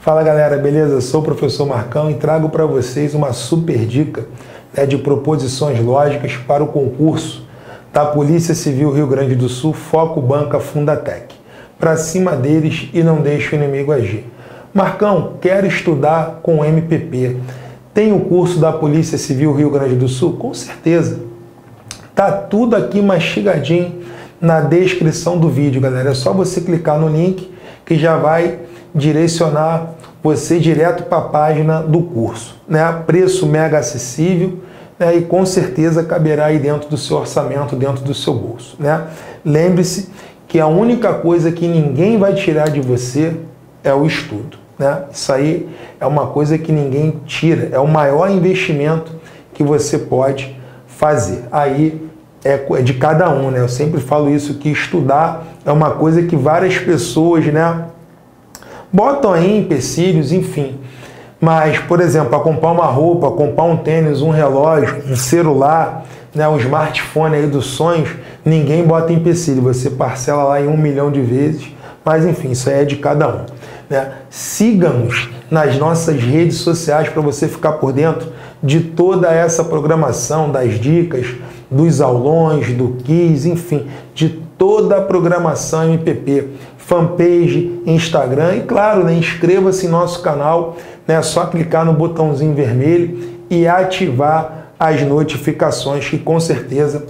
Fala galera, beleza? Sou o professor Marcão e trago para vocês uma super dica né, de proposições lógicas para o concurso da Polícia Civil Rio Grande do Sul, Foco Banca Fundatec. Para cima deles e não deixe o inimigo agir. Marcão, quero estudar com MPP. Tem o curso da Polícia Civil Rio Grande do Sul? Com certeza. Tá tudo aqui mastigadinho na descrição do vídeo, galera. É só você clicar no link que já vai direcionar você direto para a página do curso. Né? Preço mega acessível né? e com certeza caberá aí dentro do seu orçamento, dentro do seu bolso. Né? Lembre-se que a única coisa que ninguém vai tirar de você é o estudo. Né? Isso aí é uma coisa que ninguém tira, é o maior investimento que você pode fazer. Aí é, é de cada um, né? Eu sempre falo isso que estudar é uma coisa que várias pessoas, né, botam aí empecilhos, enfim. Mas, por exemplo, para comprar uma roupa, comprar um tênis, um relógio, um celular, né, um smartphone aí dos sonhos, ninguém bota empecilho. Você parcela lá em um milhão de vezes. Mas, enfim, isso aí é de cada um. Né? Siga-nos nas nossas redes sociais para você ficar por dentro de toda essa programação, das dicas, dos aulões, do quiz, enfim, de toda a programação MPP fanpage, Instagram e claro, né, inscreva-se em nosso canal, né, é só clicar no botãozinho vermelho e ativar as notificações que com certeza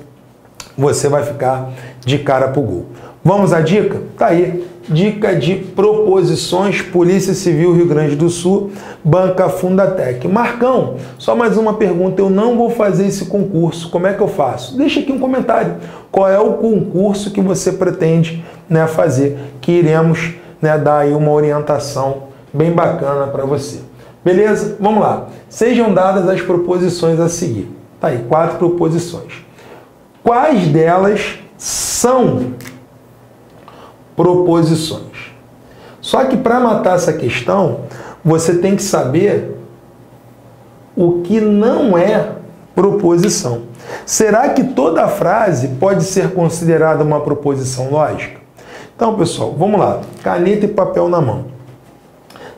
você vai ficar de cara pro gol. Vamos à dica? Tá aí. Dica de proposições Polícia Civil Rio Grande do Sul, Banca Fundatec. Marcão, só mais uma pergunta. Eu não vou fazer esse concurso. Como é que eu faço? Deixa aqui um comentário. Qual é o concurso que você pretende né, fazer? Que iremos né, dar aí uma orientação bem bacana para você. Beleza? Vamos lá. Sejam dadas as proposições a seguir. Tá aí, quatro proposições. Quais delas são proposições. Só que para matar essa questão, você tem que saber o que não é proposição. Será que toda frase pode ser considerada uma proposição lógica? Então, pessoal, vamos lá. Caneta e papel na mão.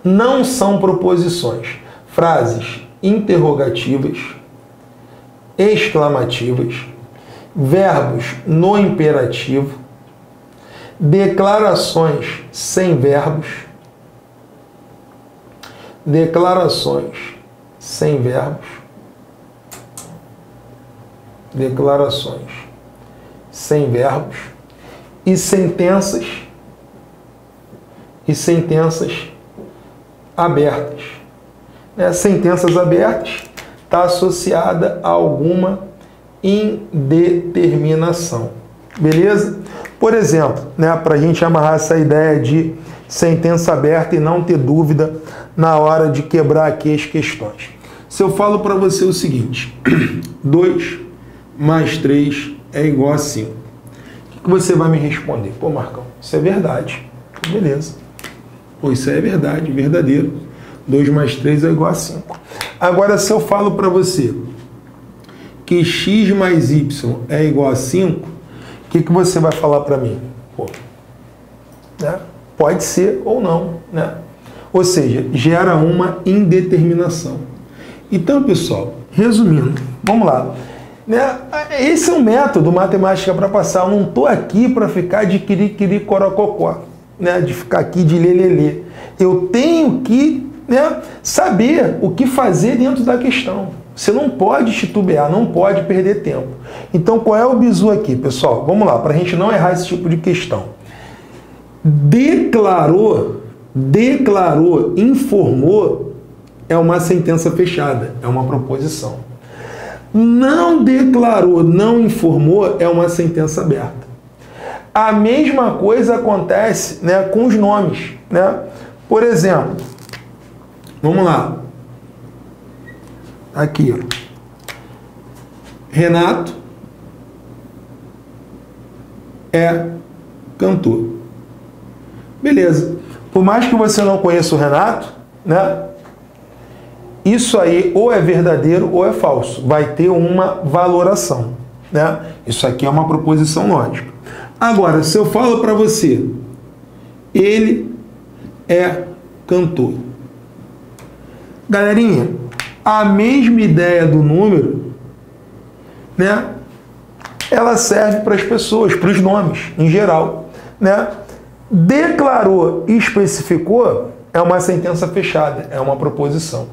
Não são proposições. Frases interrogativas, exclamativas, verbos no imperativo, declarações sem verbos, declarações sem verbos, declarações sem verbos e sentenças e sentenças abertas. Né? Sentenças abertas está associada a alguma indeterminação. Beleza? Por exemplo, né, para a gente amarrar essa ideia de sentença aberta e não ter dúvida na hora de quebrar aqui as questões. Se eu falo para você o seguinte, 2 mais 3 é igual a 5. O que você vai me responder? Pô, Marcão, isso é verdade. Beleza. Pô, isso é verdade, verdadeiro. 2 mais 3 é igual a 5. Agora, se eu falo para você que x mais y é igual a 5, o que, que você vai falar para mim? Pô, né? Pode ser ou não. Né? Ou seja, gera uma indeterminação. Então, pessoal, resumindo, vamos lá. Né? Esse é um método matemática para passar. Eu não estou aqui para ficar de quiri-quiri corococó, né? de ficar aqui de lelelê. Eu tenho que né, saber o que fazer dentro da questão. Você não pode titubear, não pode perder tempo. Então, qual é o bizu aqui, pessoal? Vamos lá, para a gente não errar esse tipo de questão. Declarou, declarou, informou é uma sentença fechada, é uma proposição. Não declarou, não informou é uma sentença aberta. A mesma coisa acontece né, com os nomes. Né? Por exemplo, vamos lá. Aqui, ó. Renato é cantor. Beleza. Por mais que você não conheça o Renato, né? Isso aí ou é verdadeiro ou é falso. Vai ter uma valoração, né? Isso aqui é uma proposição lógica. Agora, se eu falo para você, ele é cantor. Galerinha, a mesma ideia do número, né? Ela serve para as pessoas, para os nomes em geral, né? Declarou e especificou é uma sentença fechada, é uma proposição.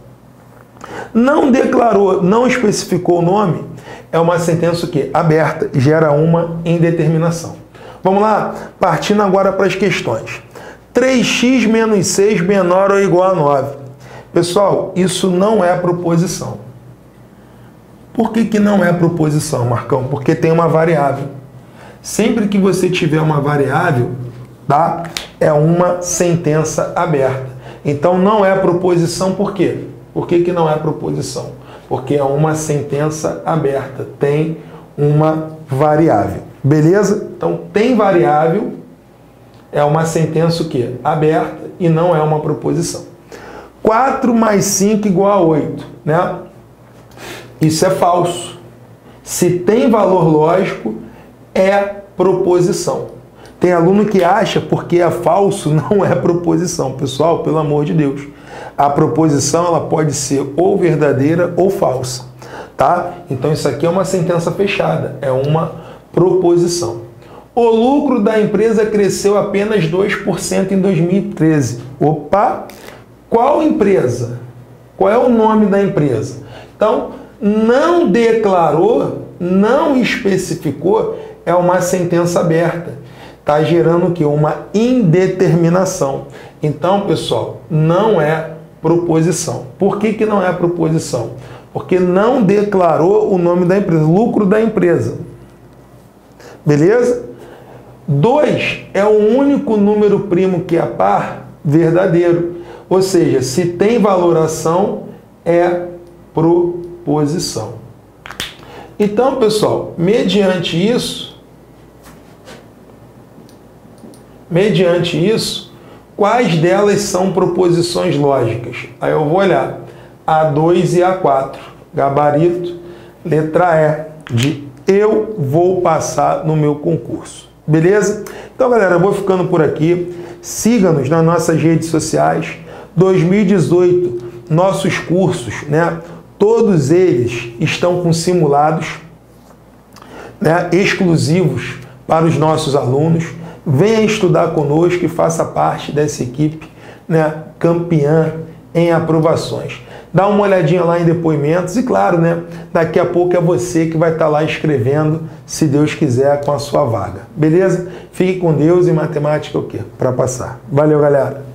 Não declarou, não especificou o nome, é uma sentença que aberta, gera uma indeterminação. Vamos lá, partindo agora para as questões. 3x menos 6 menor ou igual a 9. Pessoal, isso não é proposição. Por que, que não é proposição, Marcão? Porque tem uma variável. Sempre que você tiver uma variável, tá? É uma sentença aberta. Então não é proposição por quê? Por que, que não é proposição? Porque é uma sentença aberta, tem uma variável. Beleza? Então tem variável, é uma sentença o quê? Aberta e não é uma proposição. 4 mais 5 igual a 8, né? Isso é falso. Se tem valor lógico, é proposição. Tem aluno que acha porque é falso não é proposição. Pessoal, pelo amor de Deus. A proposição ela pode ser ou verdadeira ou falsa, tá? Então isso aqui é uma sentença fechada, é uma proposição. O lucro da empresa cresceu apenas 2% em 2013. Opa! Qual empresa? Qual é o nome da empresa? Então, não declarou, não especificou, é uma sentença aberta está gerando o que? Uma indeterminação. Então, pessoal, não é proposição. Por que, que não é proposição? Porque não declarou o nome da empresa, lucro da empresa. Beleza? 2 é o único número primo que é par verdadeiro. Ou seja, se tem valoração, é proposição. Então, pessoal, mediante isso, Mediante isso, quais delas são proposições lógicas? Aí eu vou olhar A2 e A4. Gabarito, letra E, de eu vou passar no meu concurso. Beleza? Então, galera, eu vou ficando por aqui. Siga-nos nas nossas redes sociais. 2018, nossos cursos, né? Todos eles estão com simulados né, exclusivos para os nossos alunos. Venha estudar conosco e faça parte dessa equipe né, campeã em aprovações. Dá uma olhadinha lá em depoimentos e, claro, né, daqui a pouco é você que vai estar lá escrevendo, se Deus quiser, com a sua vaga. Beleza? Fique com Deus e matemática o quê? Para passar. Valeu, galera!